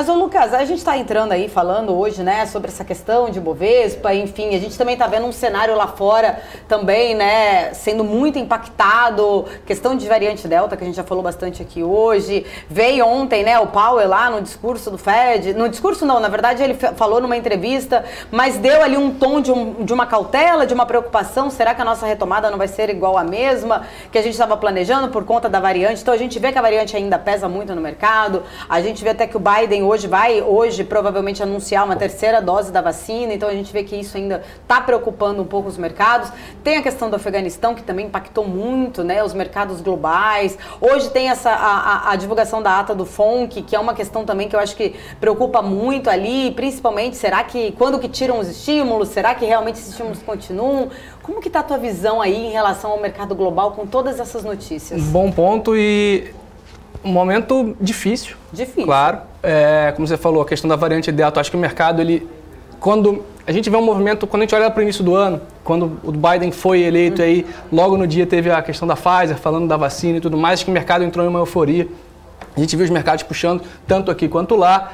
Mas, ô Lucas, a gente está entrando aí falando hoje, né, sobre essa questão de Bovespa, enfim, a gente também está vendo um cenário lá fora também, né, sendo muito impactado, questão de variante Delta, que a gente já falou bastante aqui hoje. Veio ontem, né, o Powell lá no discurso do Fed, no discurso não, na verdade ele falou numa entrevista, mas deu ali um tom de, um, de uma cautela, de uma preocupação, será que a nossa retomada não vai ser igual à mesma que a gente estava planejando por conta da variante? Então a gente vê que a variante ainda pesa muito no mercado, a gente vê até que o Biden hoje vai, hoje, provavelmente anunciar uma terceira dose da vacina, então a gente vê que isso ainda está preocupando um pouco os mercados. Tem a questão do Afeganistão, que também impactou muito né, os mercados globais. Hoje tem essa, a, a, a divulgação da ata do FONC, que é uma questão também que eu acho que preocupa muito ali, principalmente, será que, quando que tiram os estímulos, será que realmente esses estímulos continuam? Como que está a tua visão aí em relação ao mercado global com todas essas notícias? Bom ponto e um momento difícil. Difícil. Claro. É, como você falou, a questão da variante Delta, acho que o mercado, ele, quando a gente vê um movimento, quando a gente olha para o início do ano, quando o Biden foi eleito, uhum. aí logo no dia teve a questão da Pfizer, falando da vacina e tudo mais, acho que o mercado entrou em uma euforia. A gente viu os mercados puxando, tanto aqui quanto lá.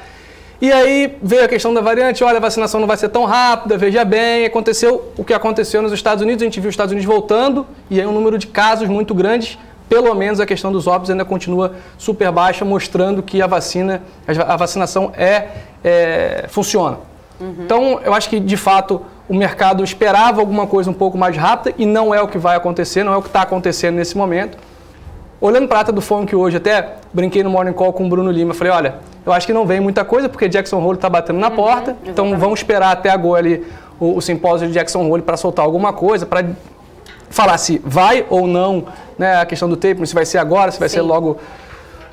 E aí veio a questão da variante, olha, a vacinação não vai ser tão rápida, veja bem, aconteceu o que aconteceu nos Estados Unidos, a gente viu os Estados Unidos voltando, e aí um número de casos muito grandes, pelo menos a questão dos óbitos ainda continua super baixa, mostrando que a vacina, a vacinação é, é funciona. Uhum. Então, eu acho que de fato o mercado esperava alguma coisa um pouco mais rápida e não é o que vai acontecer, não é o que está acontecendo nesse momento. Olhando para a do Funk hoje, até brinquei no Morning Call com o Bruno Lima, falei, olha, eu acho que não vem muita coisa porque Jackson Hole está batendo na uhum, porta, então exatamente. então vamos esperar até agora ali o, o simpósio de Jackson Hole para soltar alguma coisa, para falar se vai ou não, né, a questão do tapering, se vai ser agora, se vai Sim. ser logo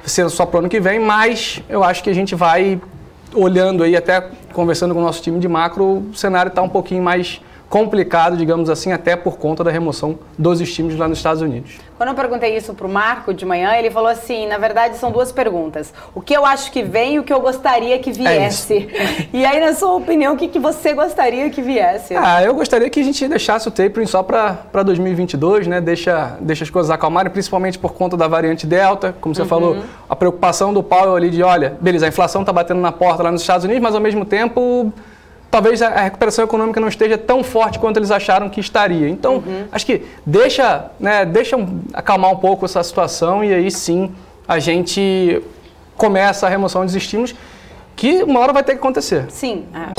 sendo só para o ano que vem, mas eu acho que a gente vai olhando aí, até conversando com o nosso time de macro, o cenário está um pouquinho mais complicado, digamos assim, até por conta da remoção dos estímulos lá nos Estados Unidos. Quando eu perguntei isso para o Marco de manhã, ele falou assim: na verdade são duas perguntas. O que eu acho que vem e o que eu gostaria que é viesse. É e aí, na sua opinião, o que, que você gostaria que viesse? Ah, eu gostaria que a gente deixasse o tapering só para 2022, né? Deixa, deixa as coisas acalmarem, principalmente por conta da variante Delta. Como você uhum. falou, a preocupação do Powell ali de: olha, beleza, a inflação está batendo na porta lá nos Estados Unidos, mas ao mesmo tempo talvez a recuperação econômica não esteja tão forte quanto eles acharam que estaria. Então, uhum. acho que deixa, né, deixa acalmar um pouco essa situação e aí sim a gente começa a remoção dos estímulos que uma hora vai ter que acontecer. Sim. É.